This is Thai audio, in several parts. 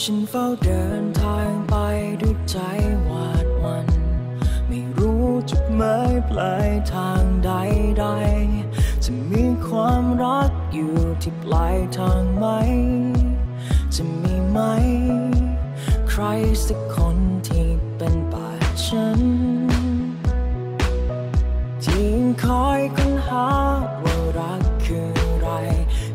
ฉันเฝ้าเดินทางไปด้วยใจหวาดวัน ไม่รู้จุดหมายปลายทางใดๆ จะมีความรักอยู่ที่ปลายทางไหม จะมีไหม ใครสักคนที่เป็นบาดฉันที่คอยค้นหาว่ารักคืออะไร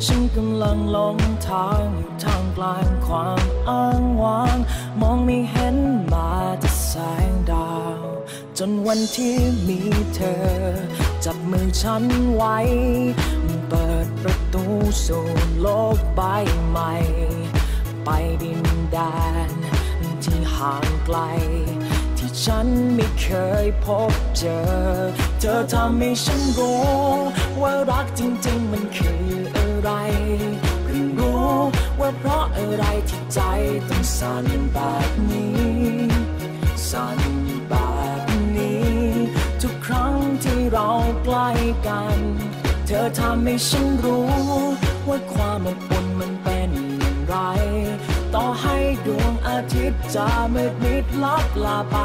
ฉันกำลังหลงทางอยู่ กลางความอ้างว้าง มองไม่เห็นมาแต่แสงดาว จนวันที่มีเธอ จับมือฉันไว้ เปิดประตูสู่โลกใบใหม่ ไปดินแดนที่ห่างไกล ที่ฉันไม่เคยพบเจอ เธอทำให้ฉันรู้ว่ารักจริงๆมันคืออะไร พิ่งรู้ว่าเพราะอะไรที่ใจต้องสั่นแบบนี้ สั่นแบบนี้ ทุกครั้งที่เราใกล้กัน เธอทำให้ฉันรู้ ว่าความอบอุ่นมันเป็นอย่างไร ต่อให้ดวงอาทิตย์จะมืดมิดลับลาไป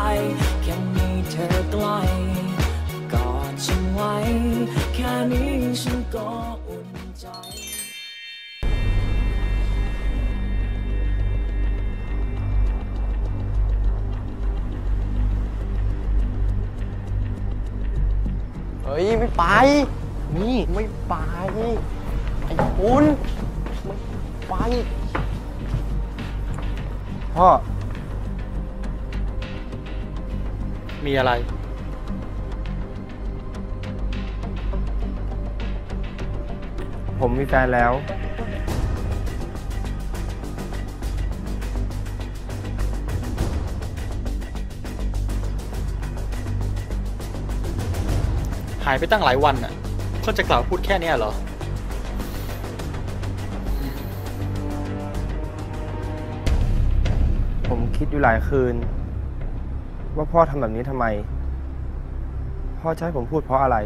แค่มีเธอใกล้กอดฉันไว้ แค่นี้ฉันก็อุ่นใจ เฮ้ยไม่ไป นี่ไม่ไป ไอ้คุณไม่ไป พ่อ มีอะไร ผมมีแฟนแล้ว หายไปตั้งหลายวันน่ะเพื่อจะกล่าวพูดแค่นี้เหรอ ผมคิดอยู่หลายคืน ว่าพ่อทำแบบนี้ทำไม พ่อจะให้ผมพูดเพราะอะไร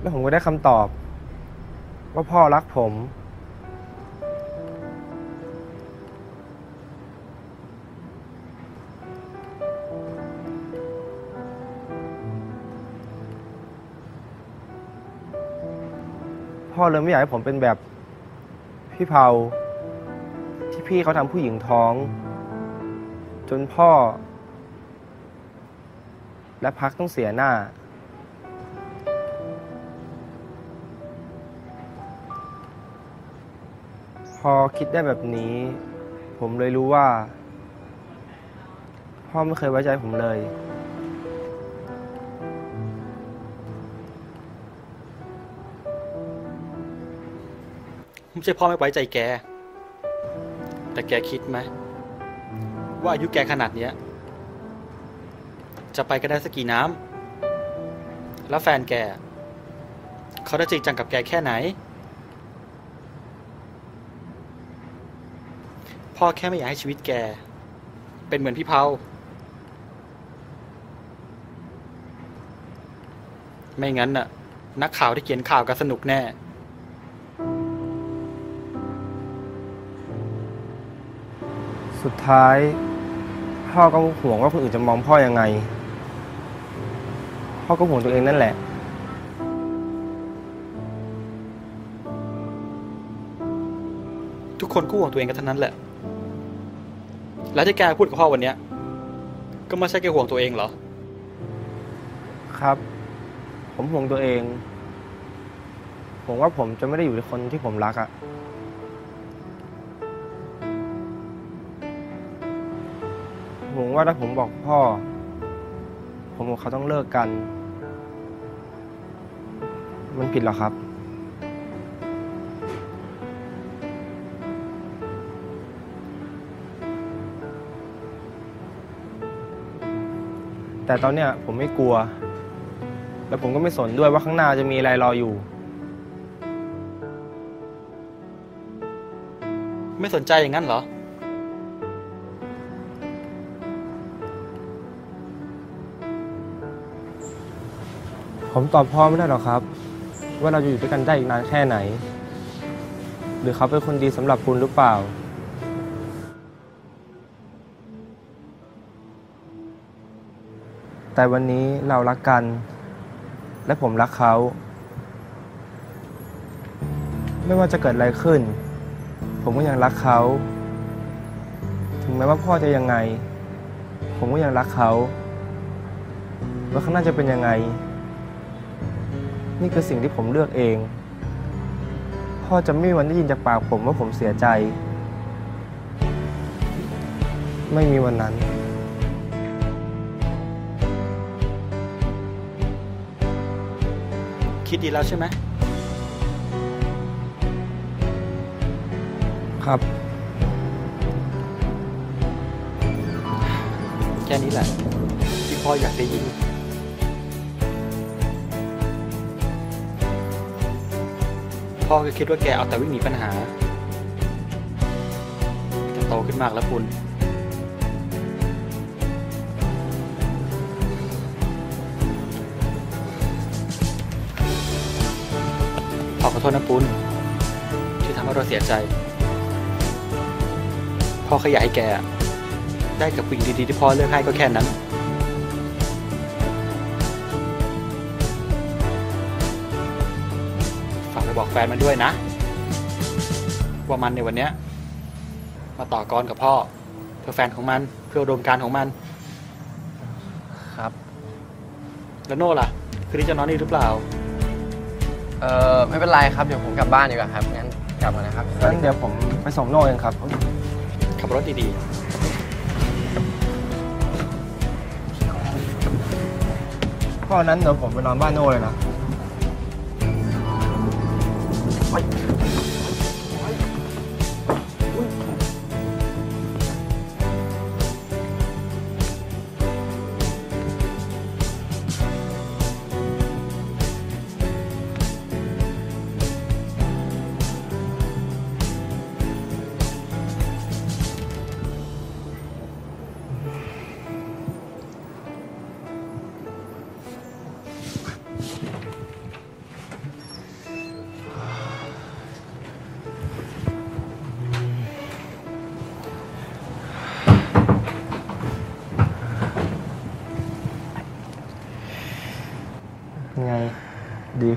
แล้วผมก็ได้คำตอบ ว่าพ่อรักผม พ่อเลยไม่อยากให้ผมเป็นแบบพี่เผาที่พี่เขาทำผู้หญิงท้อง จนพ่อ และพักต้องเสียหน้า พอคิดได้แบบนี้ ผมเลยรู้ว่า พ่อไม่เคยไว้ใจผมเลย ไม่ใช่พ่อไม่ไว้ใจแก แต่แกคิดไหมว่าอายุแกขนาดเนี้ย จะไปกันได้สักกี่น้ำแล้วแฟนแก เขาได้จริงจังกับแกแค่ไหน พ่อแค่ไม่อยากให้ชีวิตแก เป็นเหมือนพี่เผาไม่งั้นน่ะ นักข่าวที่เขียนข่าวกันสนุกแน่ สุดท้าย พ่อก็ห่วงว่าคนอื่นจะมองพ่อยังไง พ่อก็ห่วงตัวเองนั่นแหละ ทุกคนก็ห่วงตัวเองกันทั้งนั้นแหละ แล้วที่แกพูดกับพ่อวันเนี้ย ก็ไม่ใช่แกห่วงตัวเองเหรอ ครับ ผมห่วงตัวเอง ผมว่าผมจะไม่ได้อยู่กับคนที่ผมรักอะ ผมว่าถ้าผมบอกพ่อ ผมกับเขาต้องเลิกกัน มันผิดเหรอครับ แต่ตอนเนี้ยผมไม่กลัว แล้วผมก็ไม่สนด้วยว่าข้างหน้าจะมีอะไรรออยู่ ไม่สนใจอย่างนั้นเหรอ ผมตอบพ่อไม่ได้หรอกครับ ว่าเราจะอยู่ด้วยกันได้อีกนานแค่ไหน หรือเขาเป็นคนดีสำหรับคุณหรือเปล่า แต่วันนี้เรารักกัน และผมรักเขา ไม่ว่าจะเกิดอะไรขึ้น ผมก็ยังรักเขา ถึงแม้ว่าพ่อจะยังไง ผมก็ยังรักเขา ว่าข้างหน้าจะเป็นยังไง นี่คือสิ่งที่ผมเลือกเอง พ่อจะไม่มีวันได้ยินจากปากผมว่าผมเสียใจ ไม่มีวันนั้นคิดดีแล้วใช่ไหม ครับ แค่นี้แหละ ที่พ่ออยากได้ยิน พ่อก็คิดว่าแกเอาแต่วิ่งหนีปัญหาแกโตขึ้นมากแล้วคุณพ่อขอโทษนะปุณที่ทำให้เราเสียใจ พ่อแค่อยากให้แก ได้กับผู้หญิงดีๆที่พ่อเลือกให้ก็แค่นั้น แฟนมันด้วยนะ ว่ามันในวันเนี้ยมาต่อกรกับพ่อ เพื่อแฟนของมันเพื่ออุดมการณ์ของมัน ครับ แล้วโน่ล่ะ คืนนี้จะนอนนี่หรือเปล่า เออไม่เป็นไรครับ เดี๋ยวผมกลับบ้านดีกว่าครับ งั้นกลับมานะครับงั้นเดี๋ยวผมไปส่งโน่เองครับขับรถดีพ่อนั้นเดี๋ยวผมไปนอนบ้านโน่เลยนะ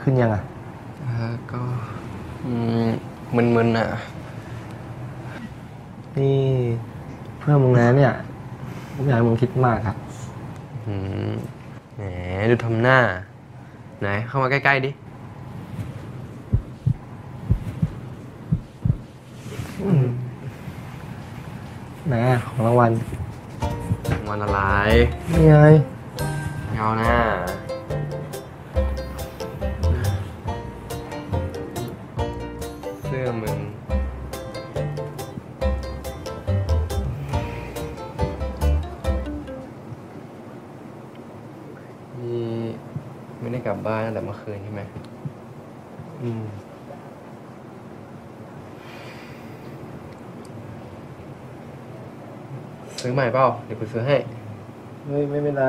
ขึ้นยังอะเออก็อืมมึนๆอะ นี่เพื่อนมึงนะเนี่ยไม่อยากให้มึงคิดมากครับ อืมแหมดูทำหน้า ไหนเข้ามาใกล้ ๆ ดิ ซื้อใหม่เปล่าเดี๋ยวกูซื้อให้ไม่ไม่เป็นไร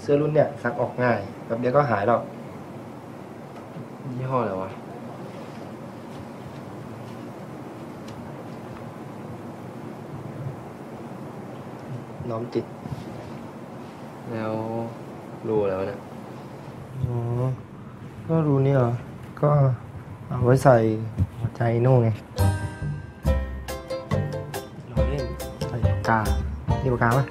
เสื้อรุ่นเนี่ยซักออกง่ายแป๊บเดียวก็หายหรอก ยี่ห้ออะไรวะ น้อมจิต แล้วรู้แล้วะเนี่ย อ๋อ ก็รู้เนี่ยเหรอ ก็เอาไว้ใส่หัวใจโน่ไงเราเล่นใส่ปากกาที่ปากกาปะ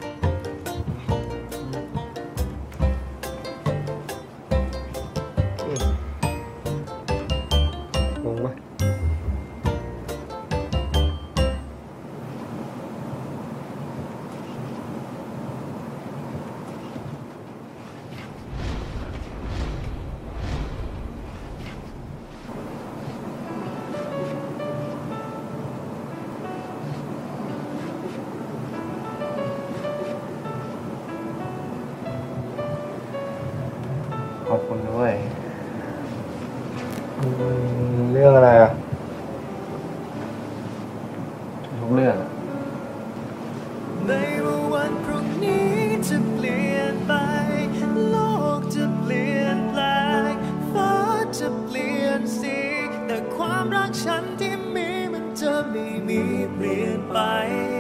bye.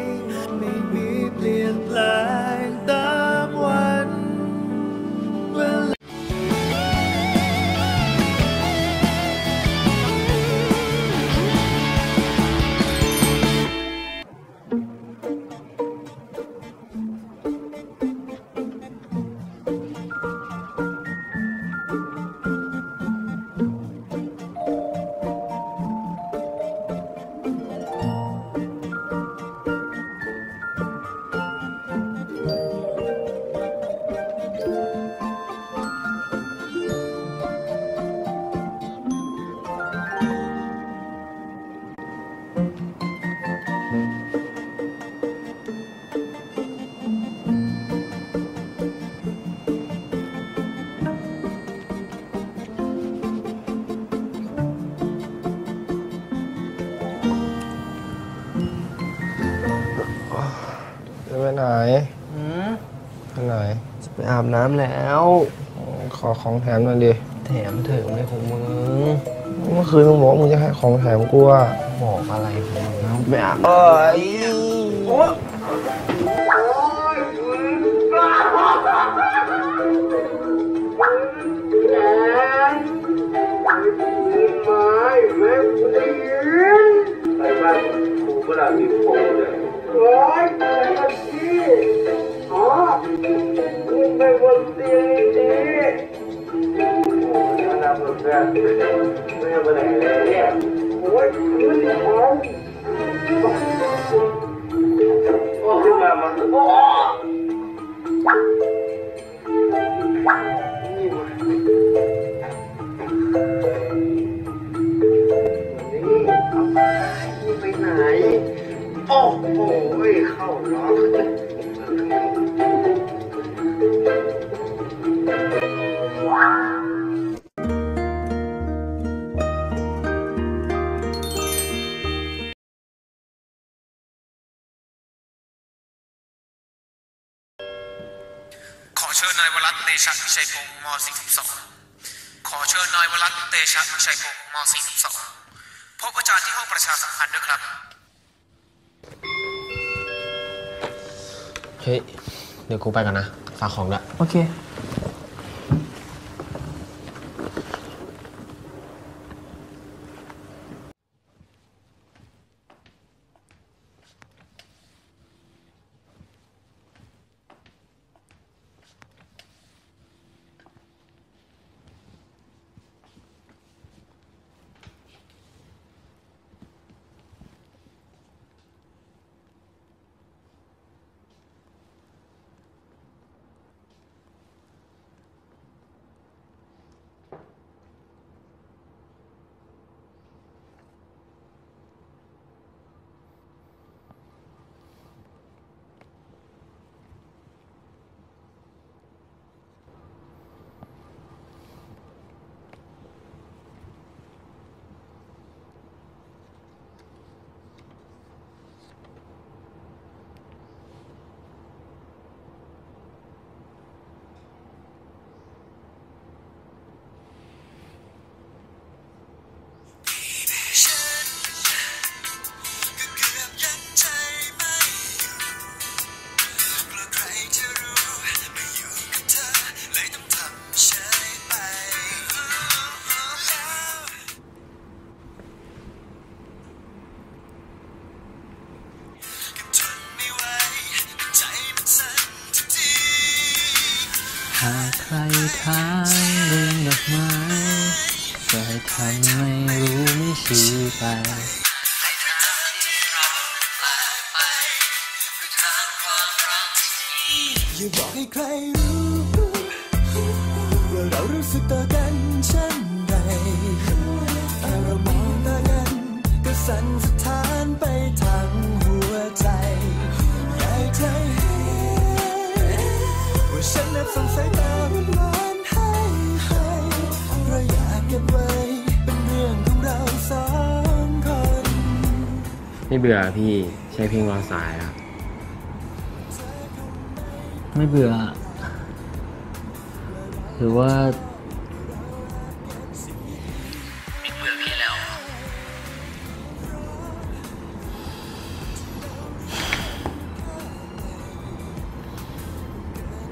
าบน้ำแล้ว ขอของแถมหน่อยดิ แถมเถอะอะไรของมึง เมื่อคืนมึงบอกว่ามึงจะให้ของแถมกูอะบอกอะไรของมึงแล้วไปอาบเอ้ย กูไปกันนะฝากของด้วย โอเค ให้ทำไม่รู้ไม่ชี้ไปอย่าบอกให้ใครรู้ว่าเรารู้สึกต่อกันเช่นไรแค่เรามองตากันก็สั่นสะท้านไปทั้งหัวใจอยากจะเห็นว่าฉันแอบสงสายตา ไม่เบื่อพี่ใช้เพลงรอสายอะไม่เบื่อ หรือว่า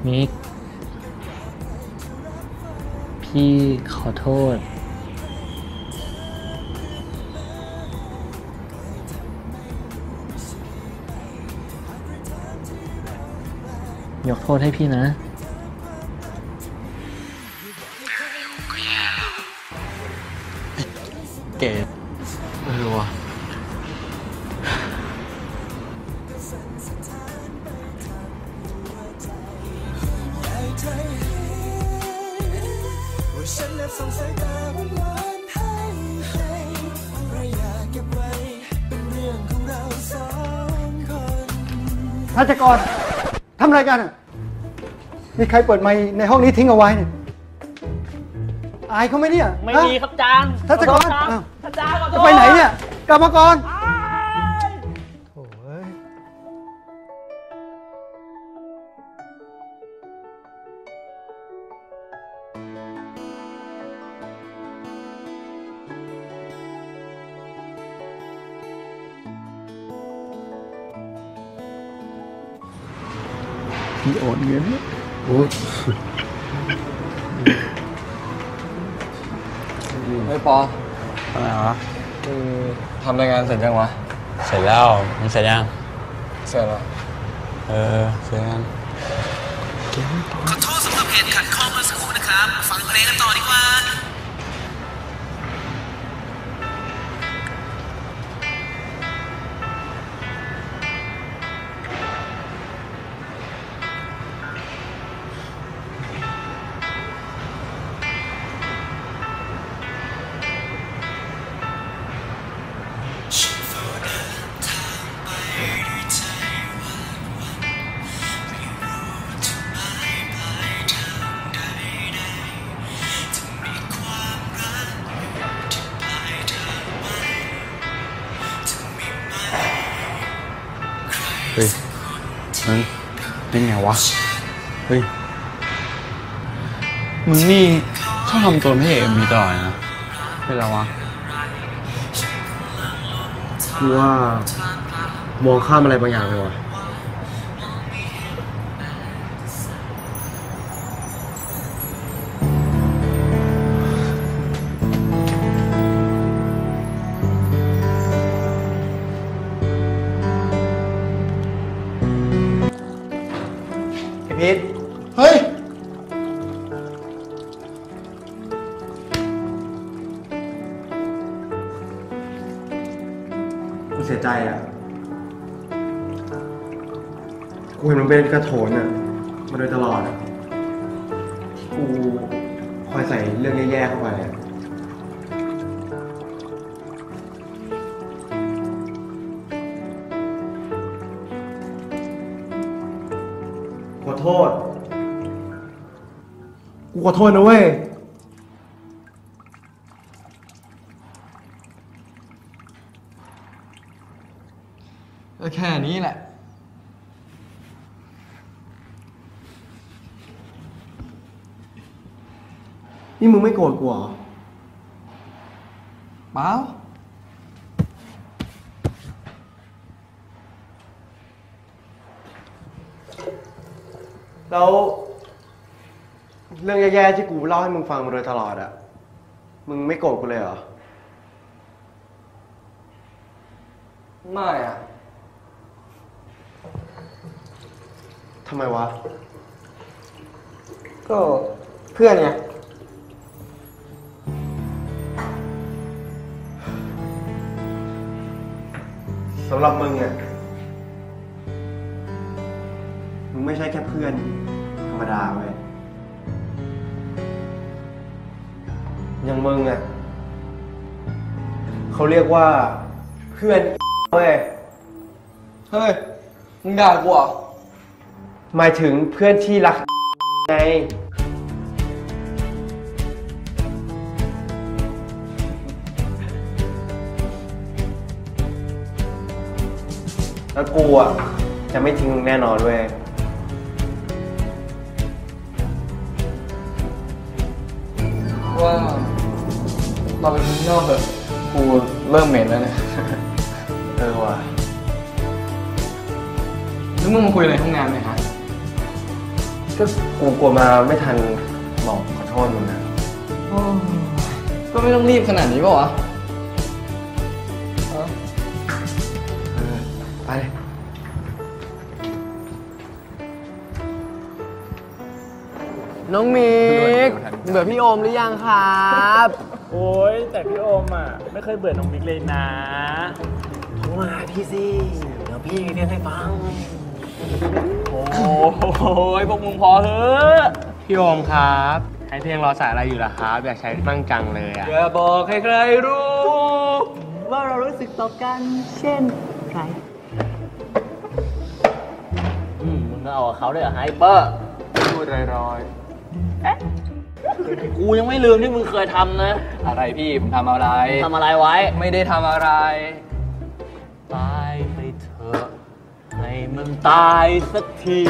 มิก พี่ขอโทษ ยกโทษให้พี่นะเก๋เออวะว่าฉันแอบส่งสายตาหวานๆให้ใครเพราะอยากเก็บไว้เป็นเรื่องของเราสองคนทัชกร ทำอะไรกันอะมีใครเปิดไมค์ในห้องนี้ทิ้งเอาไว้เนี่ยอายเขาไหมเนี่ยไม่ฮะมีครับจานทัชกร ขอโทษครับอ้าวอาจารย์ขอโทจะษไปไหนเนี่ย กลับมาก่อนโถ่เอ้ย เสร็จยังวะ เสร็จแล้วมึงเสร็จยัง เสร็จแล้ว เออ เสร็จยังขอโทษสำหรับเหตุขัดข้องเมื่อสักครู่นะครับ ฟังเพลงกันต่อดีกว่า เฮ้ยเป็นไงวะ เฮ้ย มึงนี่ชอบทำตัวไม่เอ็มมีตลอดนะ เป็นไรวะคือว่ามองข้ามอะไรบางอย่างไปวะ กูขอโทษนะเว้ยก็แค่นี้แหละ นี่มึงไม่โกรธกูเหรอเปล่าแล้ว เรื่องแย่ๆที่กูเล่าให้มึงฟังมาโดยตลอดอะมึงไม่โกรธกูเลยเหรอ ไม่อะทำไมวะ ก็เพื่อนไงสำหรับมึงอะมึงไม่ใช่แค่เพื่อนธรรมดาเว้ย อย่างมึงอะเขาเรียกว่าเพื่อนเว้ยเฮ้ย มึงด่ากูเหรอหมายถึงเพื่อนที่รักไง แล้วกูอะจะไม่ทิ้งมึงแน่นอนเว้ย เราไปข้างนอกเถอะกูเริ่มเหม็นแล้วเนี่ย เออว่ะแล้วมึงมาคุยอะไรห้องน้ำเนี่ยฮะ ก็กูกลัวมาไม่ทันบอกขอโทษมึงนะโอ้ก็ไม่ต้องรีบขนาดนี้ป่าวะเออไปเลยน้องมิกเบื่อพี่โอมหรือยังครับ โอ้ยแต่พี่โอมอะ ไม่เคยเบื่อน้องมิกเลยนะโทรมาหาพี่สิ เดี๋ยวพี่เรียกให้ฟัง โอ้ยพวกมึงพอเถอะพี่โอมครับให้เพลงรอสายอะไรอยู่ล่ะครับอยากใช้มั่งจังเลยอะอย่าบอกให้ใครรู้ ว่าเรารู้สึกต่อกันเช่นไรอืมมึงเอากับเขาด้วยเหรอไฮเปอร์พูดลอย กูยังไม่ลืมที่มึงเคยทำนะๆอะไรพี่ผมทำอะไร ทำอะไรไว้ ไม่ได้ทำอะไร ตายไปเถอะให้มันตายสักที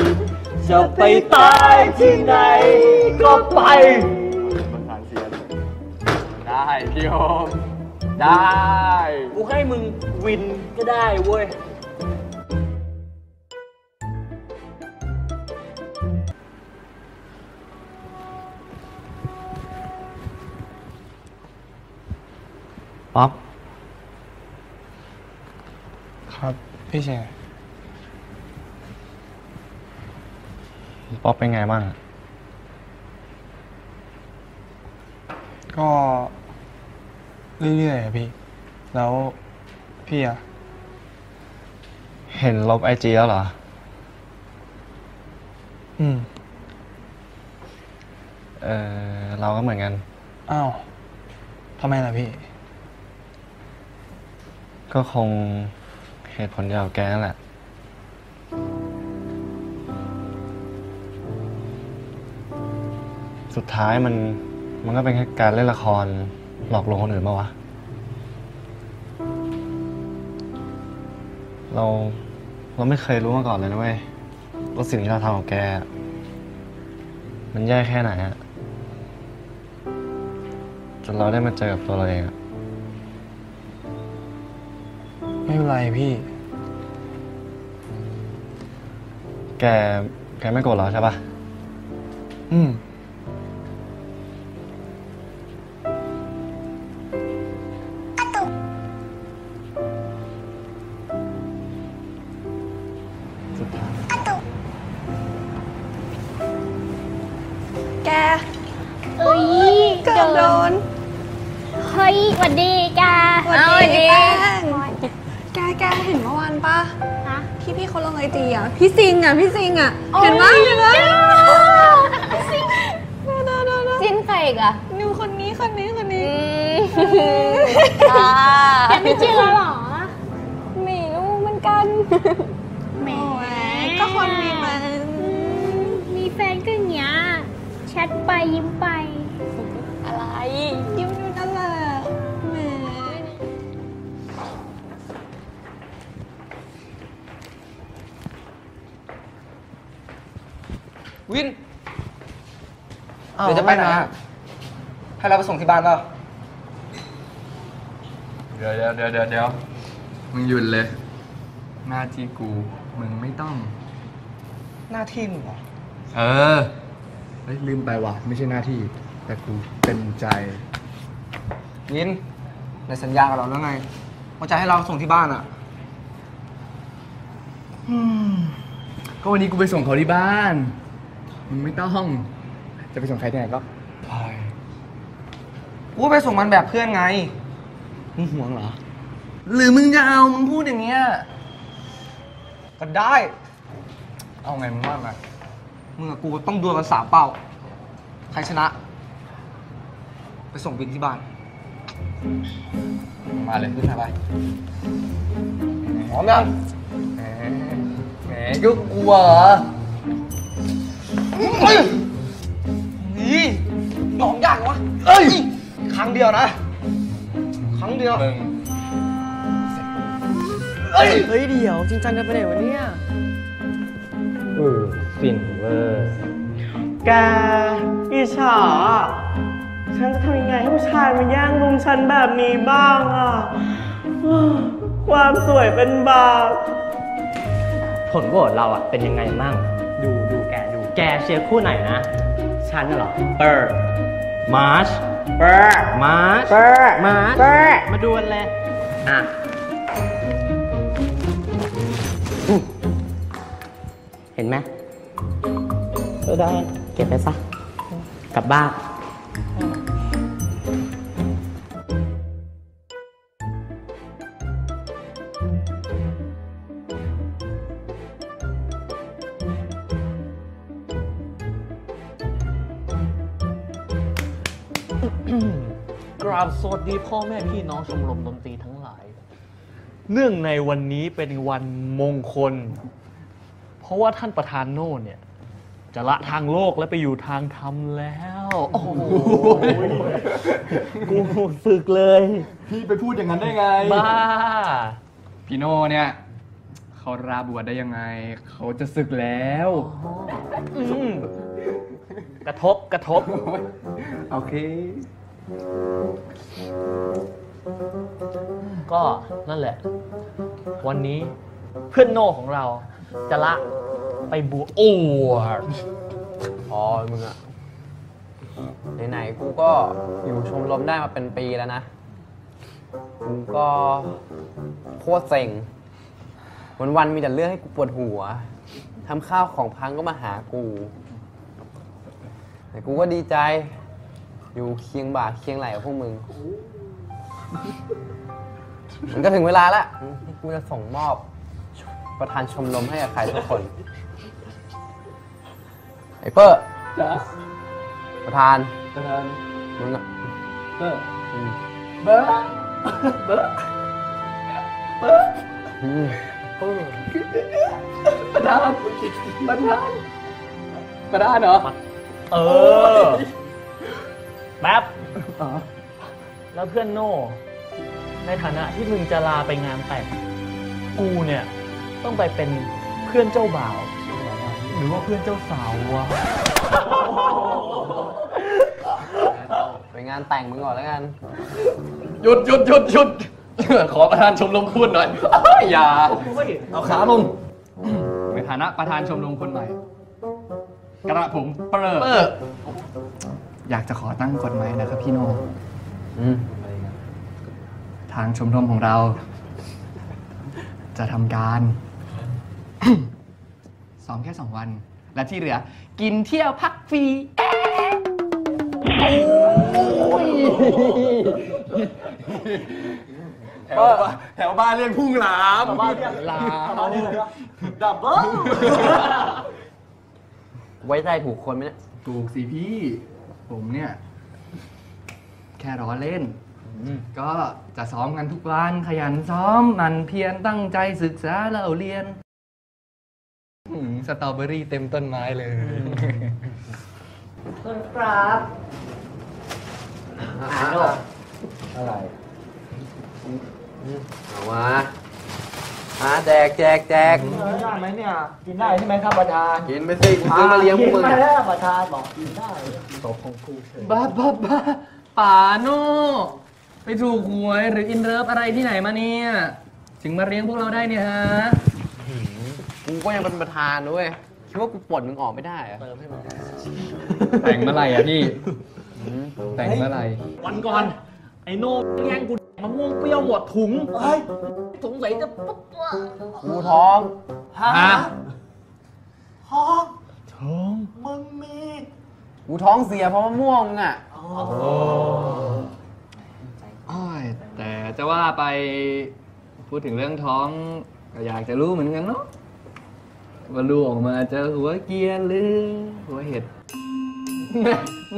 จะไปตายที่ไหน ก็ไปได้พี่โอมได้ กูให้มึงวินก็ได้เว้ย ป๊อปครับ พี่เชยป๊อปเป็นไงบ้าง ก็เรื่อยๆอะพี่ แล้วพี่อะเห็นลบไอจีแล้วเหรอ อืม เออเราก็เหมือนกัน อ้าวทำไมล่ะพี่ ก็คงเหตุผลเดียวกับแกนั่นแหละ สุดท้ายมันมันก็เป็นแค่การเล่นละครหลอกลวงคนอื่นมาวะ เราเราไม่เคยรู้มาก่อนเลยนะเว้ยว่าสิ่งที่เราทำกับแก มันแย่แค่ไหนอะจนเราได้มาเจอกับตัวเราเองอะ ไม่เป็นไรพี่ แก แกไม่โกรธเราใช่ปะอืม แกเอ้ยเกือบโดน เฮ้ยหวัดดีแก สวัสเอาดีหวัดแป้ง แกแกเห็นเมื่อวานปะฮะ ที่พี่เขาลงไอจีอะ พี่ซิงอะ พี่ซิงอะ โอ้ย เห็นปะเห็นปะซิงดูดูดูดูซินใครอีกอะนิวคนนี้คนนี้คนอืนี้มอ่าแกไม่เชื่อหรอไม่รู้เหมือนกัน แหมก็คนมีมัน มีแฟนก็อย่างเงี้ยแชทไปยิ้มไปอะไร ยิ้ม วิน เดี๋ยวจะไปไหนอะให้เราไปส่งที่บ้านเปล่าเดี๋ยวเดี๋ยวเดี๋ยวเดี๋ยวเดี๋ยวมึงหยุดเลย หน้าที่กู มึงไม่ต้อง หน้าที่มึงเหรอ เออเฮ้ยลืมไปว่ะ ไม่ใช่หน้าที่ แต่กูเต็มใจ วิน ในสัญญากับเราแล้วไงว่าจะให้เราส่งที่บ้านอะก็วันนี้กูไปส่งเขาที่บ้าน มึงไม่ต้อง จะไปส่งใครที่ไหนก็ไปกูไปส่งมันแบบเพื่อนไง มึงห่วงเหรอ หรือมึงจะเอามึงพูดอย่างเงี้ย ก็ได้ เอาไงมึงว่ามามึงกับกูต้องดวลกันสามเป้า ใครชนะ ไปส่งวินที่บ้าน มาเลยขึ้นมาไปพร้อมยังแหมแหมก็กลัวเหรอ นี่ยอมยากวะเอ้ย ครั้งเดียวนะ ครั้งเดียวมึงเฮ้ย เฮ้ยเดี๋ยวจริงจังกันไปไหนวะเนี่ยเออฟินเวอร์ แกอิจฉาฉันจะทำยังไงให้ผู้ชายมาแย่งลุงฉันแบบนี้บ้างอะ ความสวยเป็นบาป ผลโหวตเราอะเป็นยังไงมั่งดูดู แกดูแกเชียร์คู่ไหนนะ ฉันน่ะเหรอ เปอร์มาร์ชเปอร์มาร์ชเปอร์มาร์ชเปอร์มาดูกันเลย อะ เห็นไหมก็ได้ เก็บไปซะ กลับบ้าน ราบสวัสดีพ่อแม่พี่น้องชมรมดนตรีทั้งหลาย เนื่องในวันนี้เป็นวันมงคล เพราะว่าท่านประธานโน่เนี่ย จะละทางโลกและไปอยู่ทางธรรมแล้ว โอ้โหกูสึกเลย พี่ไปพูดอย่างนั้นได้ไง บ้า พี่โน่เนี่ยเขาราบวชได้ยังไง เขาจะศึกแล้ว อืมกระทบกระทบ โอเค ก็นั่นแหละ วันนี้เพื่อนโน่ของเราจะละไปบวชโอ้ยพอมึงอะไหนๆกูก็อยู่ชมรมได้มาเป็นปีแล้วนะกูก็โคตรเซ็งวันวันๆมีแต่เรื่องให้กูปวดหัวทำข้าวของพังก็มาหากู แต่กูก็ดีใจ อยู่เคียงบ่าเคียงไหลกับพวกมึง มันก็ถึงเวลาละที่กูจะส่งมอบ ประธานชมรมให้กับใครทุกคน ไอ้เปอร์จ้าประธานประธานมึงอะเบอร์อืมเบอร์เบอร์เบอร์อืมประธานประธานประธานเหรอ เออ แป๊บแล้วเพื่อนโน่ ในฐานะที่มึงจะลาไปงานแต่งกูเนี่ย ต้องไปเป็นเพื่อนเจ้าบ่าว หรือว่าเพื่อนเจ้าสาววะไปงานแต่งมึงก่อนแล้วกัน หยุดหยุดหยุดหยุดขอประธานชมรมพูดหน่อยอย่าเอาขาลงในฐานะประธานชมรมคนใหม่กระผมเปรอ อยากจะขอตั้งกฎหมายนะครับพี่โนอืมทางชมรมของเรา จะทำการ ซ้อมแค่สองวัน และที่เหลือ กินเที่ยวพักฟรีแถวบ้านแถวบ้านเรียกพุ่งหลามบ้านเรียกหลามดับเบิ้ลไว้ใจถูกคนไหมเนี่ย ถูกสิพี่ ผมเนี่ย แค่ร้อเล่น ก็จะซ้อมกันทุกวันขยันซ้อมหมันเพียรตั้งใจศึกษาเราเรียนอืมสตรอเบอรี่เต็มต้นไม้เลยครับอ่าอะไรเอามา มาแจกแจกแจกได้ไหมเนี่ย กินได้ใช่ไหมครับประธานกินไปสิกูซื้อมาเลี้ยงพวกมึงกินอะไปแล้วประธานบอกกินได้ตบของกูเฉยบ้าบ้าบ้าป่าโน่ไปถูกหวยหรืออินเลิฟอะไรที่ไหนมาเนี่ย ถึงมาเลี้ยงพวกเราได้เนี่ยฮะกูก็ยังเป็นประธานด้วยคิดว่ากูปลดมึงออกไม่ได้เหรอะแต่งเมื่อไหร่อะพี่ แต่งเมื่อไหร่วันก่อน ไอ้โน่แย่งกู มะม่วงเปรี้ยวหมดถุงเฮ้ยสงสัยจะปุ๊บว่ะกูท้องฮะฮะท้องท้องมึงมีกูท้องเสียเพราะมะม่วงมึงอะอ้อยแต่จะว่าไปพูดถึงเรื่องท้องก็อยากจะรู้เหมือนกันเนาะว่าลูกออกมาจะหัวเกรียนหรือหัวเห็ด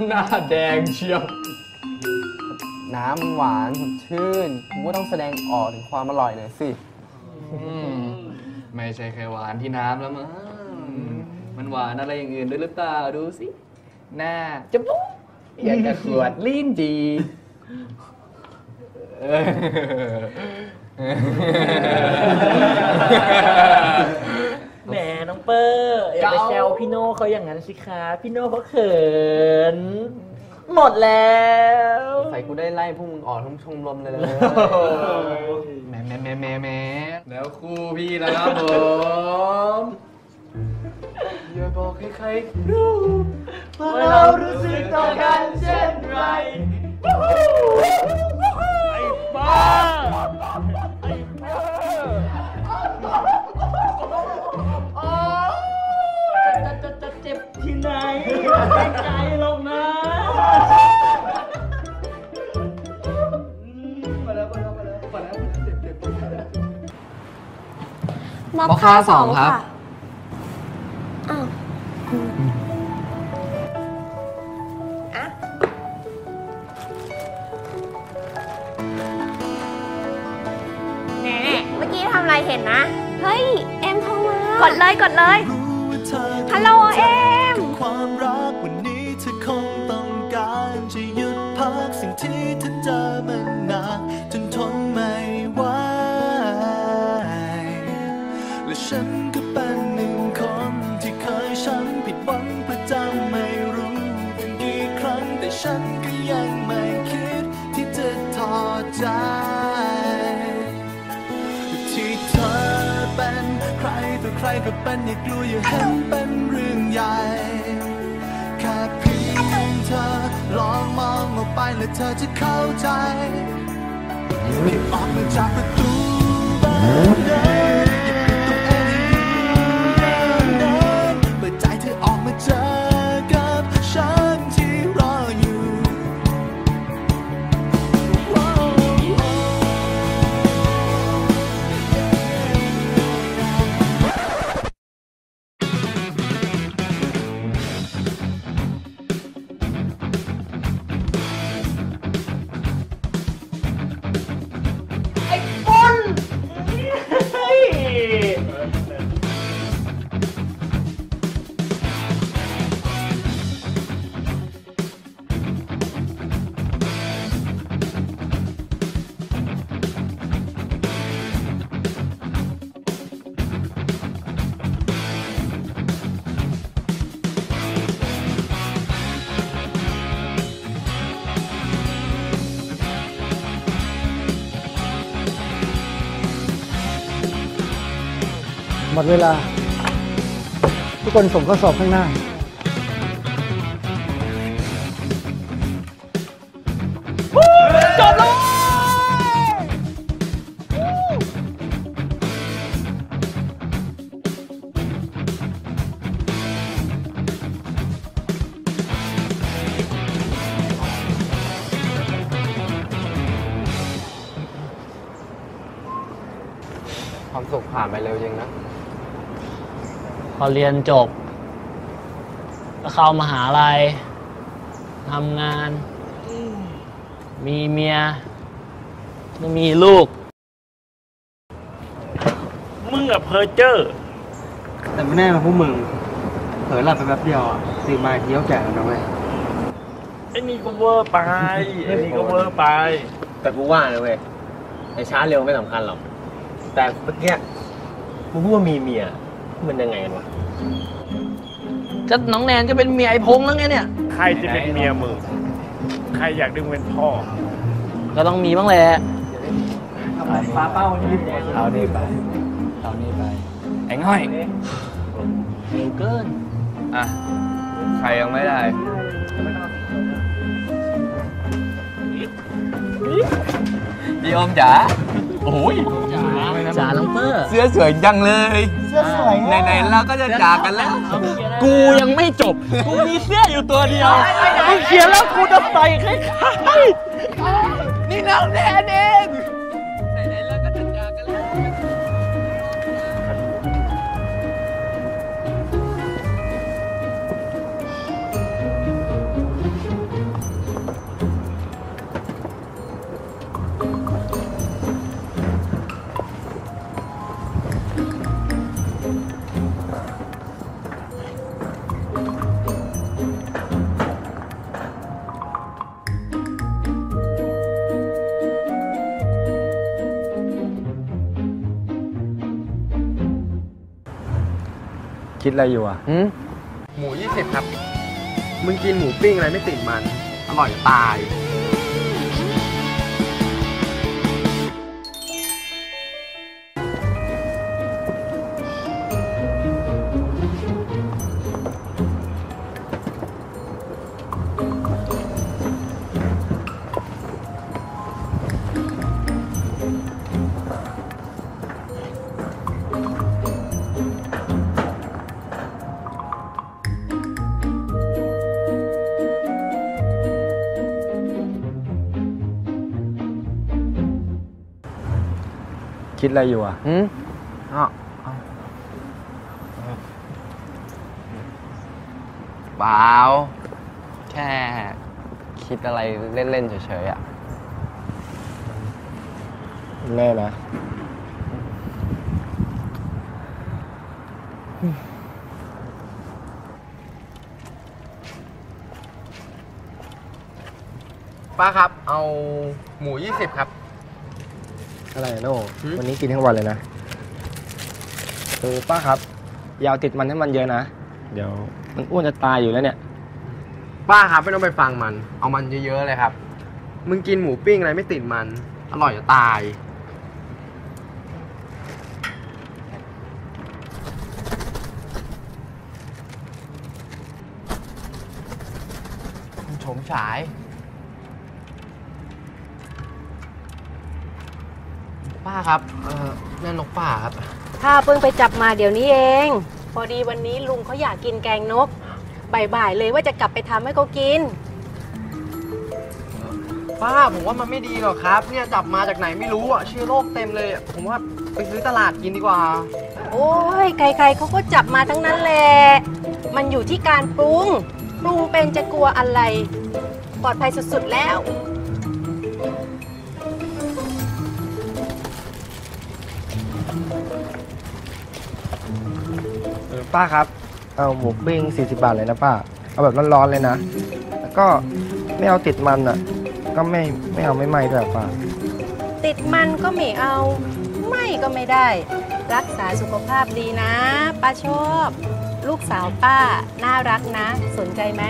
หน้าแดงเชียว น้ำมันหวานสดชื่นกูก็ต้องแสดงออกถึงความอร่อยหน่อยสิ อืมไม่ใช่แค่หวานที่น้ำแล้วมั้งมันหวานอะไรอย่างอื่นด้วยหรือเปล่าดูสิ หน้าจมูกอยากจะขวดลิ้นจีเออแหมน้องเปอร์อย่าไปเกาแซวพี่โน่เขาอย่างนั้นสิคะพี่โน่เขาเขิน หมดแล้วใส่กูได้ไล่พวกมึงออกทั้งชมรมเลยเลยแหมแหมแหมแหมแหมแล้วคู่พี่แล้วครับผมอย่าบอกให้ใครรู้ว่าเรารู้สึกต่อกันเช่นไรไอ้บ้า ม็อบมอคค่าสองครับ อ้าวอะแหน่เมื่อกี้ทำอะไรเห็นนะ เฮ้ย เอ็มโทรมากดเลยกดเลย ฮัลโหลเอ็มความ เป็นอย่ากลัวอย่าเห็นเป็นเรื่องใหญ่ แค่เพียงเธอลองมองออกไปแล้วเธอจะเข้าใจไม่ออกมาจากประตูบ้าน มดเวลา ทุกคนส่งข้อสอบข้างหน้า จบแล้วความสุขผ่านไปเร็วจริงนะ อเรียนจบก็เข้ามหาลัยทำงาน มีเมียไม่มีลูก มึงอะเพอเจอร์ แต่ไม่แน่นะพวกมึงเผลอหลับไปแป๊บเดียวอะตื่นมาทีก็แก่แล้วนะเว้ยไอ้นี่ก็เวอร์ไปไอ้นี่ก็เวอร์ไป แต่กูว่านะเว้ยไอ้ช้าเร็วไม่สำคัญหรอก แต่เมื่อกี้มึงพูดว่ามีเมีย มันยังไงกันวะจะน้องแนนจะเป็นเมียไอ้พงษ์แล้วไงเนี่ย ใครจะเป็นเมียมึง ใครอยากดึงเป็นพ่อ ก็ต้องมีบ้างแหละฟ้าเป้านี่เอานี่ไป เอานี่ไป ไอ้ง่อย เร็วเกิน อะ ใครยังไม่ได้ พี่อมจ๋า โอ้ย จ๋าลังเปอร์ เสื้อสวยจังเลยเสื้อสวยอะ ไหนๆเราก็จะจากกันแล้ว กูยังไม่จบ กูมีเสื้ออยู่ตัวเดียวมึงเขียนแล้วกูจะใส่คล้ายๆนี่น้องแนนเอง ดอะไรอยู่อะหมูยี่สิบครับ มึงกินหมูปิ้งอะไรไม่ติดมัน อร่อยจะตาย ดอะไรอยู่อะอืมอ๋อเปล่าแค่ คิดอะไรเล่น ๆ เฉย ๆ อะแน่นะป้าครับ เอาหมูยี่สิบครับ อะไรอะโน่วันนี้กินทั้งวันเลยนะเออป้าครับอยาวติดมันให้มันเยอะนะ เดี๋ยวมันอ้วนจะตายอยู่แล้วเนี่ย ป้าครับไม่ต้องไปฟังมัน เอามันเยอะๆเลยครับ มึงกินหมูปิ้งอะไรไม่ติดมัน อร่อยจะตายโฉมฉาย ป้าครับ เออนั่นนกป่าครับ ข้าเพิ่งไปจับมาเดี๋ยวนี้เอง พอดีวันนี้ลุงเขาอยากกินแกงนกบ่ายๆเลยว่าจะกลับไปทำให้เขากิน ป้าผมว่ามันไม่ดีหรอกครับ เนี่ยจับมาจากไหนไม่รู้อะเชื้อโรคเต็มเลยอะผมว่าไปซื้อตลาดกินดีกว่า โอ้ยใครๆเขาก็จับมาทั้งนั้นแหละ มันอยู่ที่การปรุง ปรุงเป็นจะกลัวอะไร ปลอดภัยสุดๆแล้ว ป้าครับ เอาหมูปิ้ง40 บาทเลยนะป้า เอาแบบร้อนๆเลยนะ แล้วก็ไม่เอาติดมันอะ ก็ไม่ไม่เอาไม่ไหม้ด้วยอะป้า ติดมันก็ไม่เอา ไม่ก็ไม่ได้ รักษาสุขภาพดีนะ ป้าชอบ ลูกสาวป้า น่ารักนะ สนใจไหม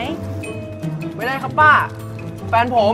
ไม่ได้ครับป้า แฟนผมผม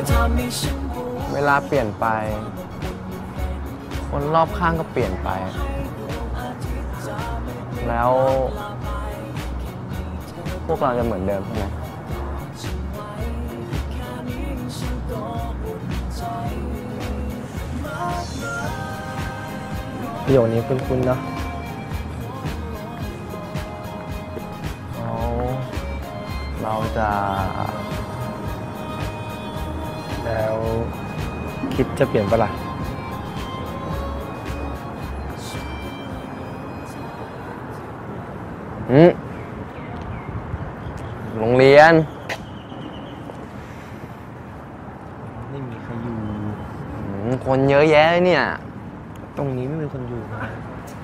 เธอทำให้ฉันรู้เวลาเปลี่ยนไป คนรอบข้างก็เปลี่ยนไป แล้ว พวกเราจะเหมือนเดิมใช่ไหมประโยคนี้คุ้นๆเนาะแล้วเราจะ คิดจะเปลี่ยนปะล่ะอืมโรงเรียน ไม่มีใครอยู่ อืมคนเยอะแยะเลยเนี่ย ตรงนี้ไม่มีคนอยู่นะ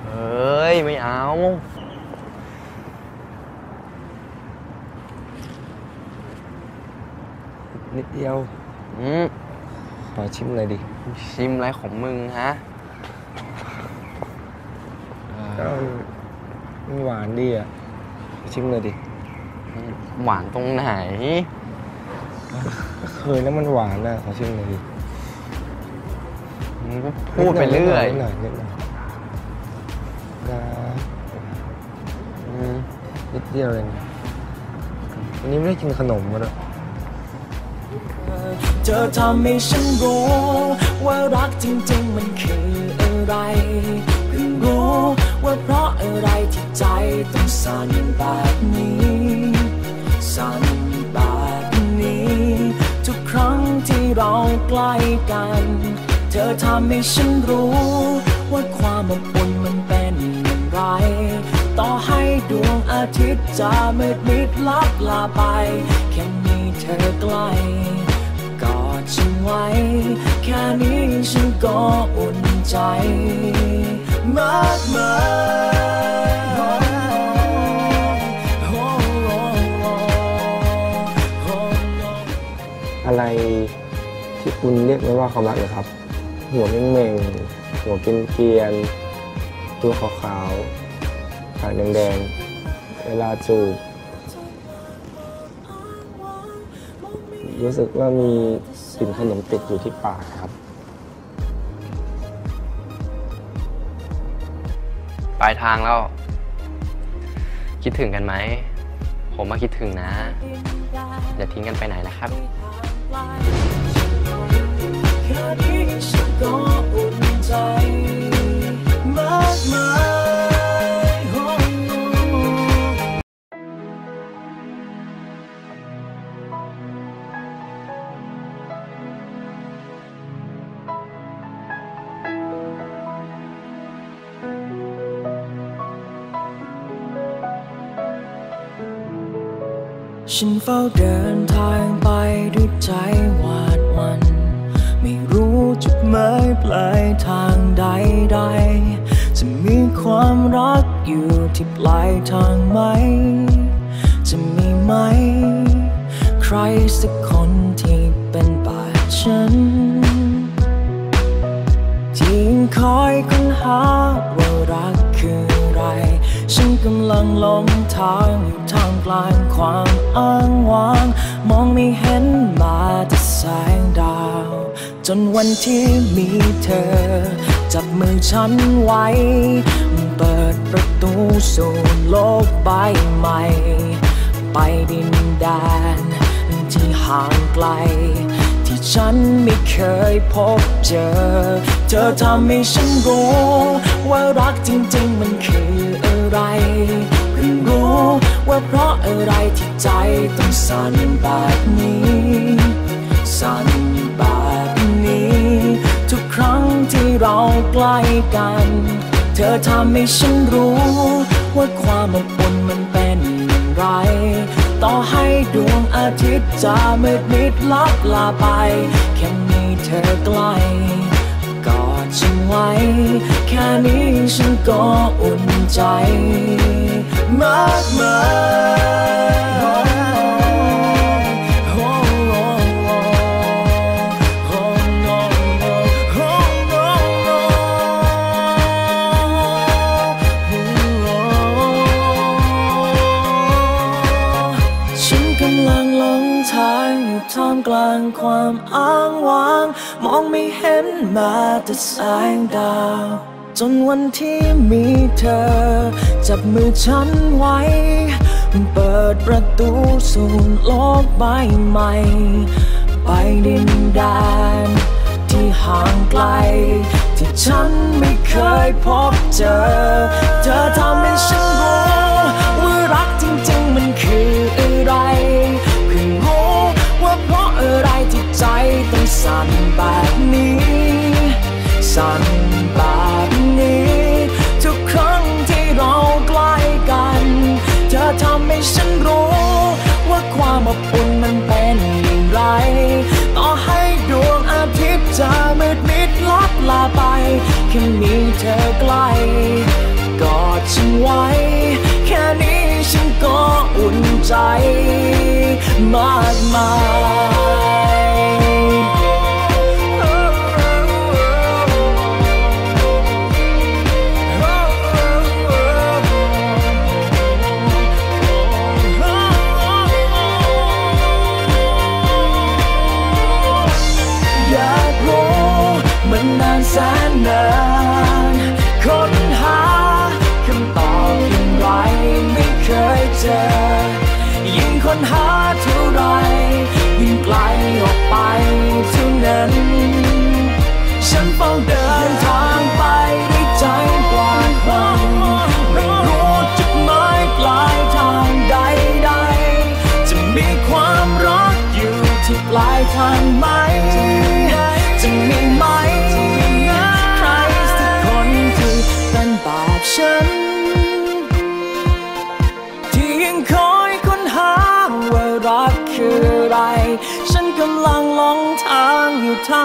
เฮ้ย ไม่เอา นิดเดียว อืม ขอชิมเลยดิ ชิมอะไรของมึงฮะก็มันหวานดีอะ ชิมเลยดิ หวานตรงไหนก็เคยแล้วมันหวานอะ ขอชิมเลยดิมึงก็พูดไปเรื่อยนิดหน่อยนิดหน่อยนะอืมนิดเดียวเองวันนี้ไม่ได้กินขนมมาด้วย เธอทำให้ฉันรู้ ว่ารักจริงๆมันคืออะไรเพิ่งรู้ว่าเพราะอะไรที่ใจต้องสั่นแบบนี้สั่นแบบนี้ ทุกครั้งที่เราใกล้กัน เธอทำให้ฉันรู้ ว่าความอบอุ่นมันเป็นอย่างไร ต่อให้ดวงอาทิตย์จะมืดมิดลับลาไป เธอใกล้กอดฉันไว้ แค่นี้ฉันก็อุ่นใจ มากมายอะไรที่คุณเรียกไม่ว่าความรักเหรอครับ หัวเม่งๆหัวเกินเกรียนตัวขาวๆปากแดงๆเวลาจูบ รู้สึกว่ามีกลิ่นขนมติดอยู่ที่ปากครับ ปลายทางแล้ว คิดถึงกันไหม ผมมาคิดถึงนะ อย่าทิ้งกันไปไหนนะครับ แค่นี้ฉันก็อุ่นใจมากมาย ฉันเฝ้าเดินทางไปด้วยใจหวาดวัน ไม่รู้จุดหมายปลายทางใดๆ จะมีความรักอยู่ที่ปลายทางไหม จะมีไหม ใครสักคนที่เป็นป่าฉันที่คอยค้นหาว่ารัก ฉันกำลังหลงทางอยู่ท่ามกลางความอ้างว้าง มองไม่เห็นมาแต่แสงดาว จนวันที่มีเธอ จับมือฉันไว้ เปิดประตูสู่โลกใบใหม่ ไปดินแดนที่ห่างไกล ที่ฉันไม่เคยพบเจอ เธอทำให้ฉันรู้ ว่ารักจริงๆมันคืออะไรเพิ่งรู้ว่าเพราะอะไรที่ใจต้องสั่นแบบนี้ สั่นแบบนี้ ทุกครั้งที่เราใกล้กัน เธอทำให้ฉันรู้ ว่าความอบอุ่นมันเป็น ไร ต่อให้ดวงอาทิตย์จะมืดมิดลับลาไป แค่มีเธอใกล้กอดฉันไว้ แค่นี้ฉันก็อุ่นใจ มากมายางความอ้างว้าง มองไม่เห็นม้แต่แสงดาว จนวันที่มีเธอ จับมือฉันไว้ เปิดประตูสู่โลกใบใหม่ ไปดินแดนที่ห่างไกล ที่ฉันไม่เคยพบเจอ เธอทำให้ฉันรู้ สั่นแบบนี้ สั่นแบบนี้ ทุกครั้งที่เราใกล้กัน เธอทำให้ฉันรู้ ว่าความอบอุ่นมันเป็นอย่างไร ต่อให้ดวงอาทิตย์จะมืดมิดลับลาไปแค่มีเธอใกล้กอดฉันไว้ แค่นี้ฉันก็อุ่นใจ มากมายอย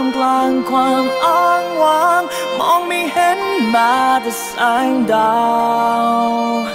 ามกลางความอ้างว้าง มองไม่เห็นแม้แต่แสงดาว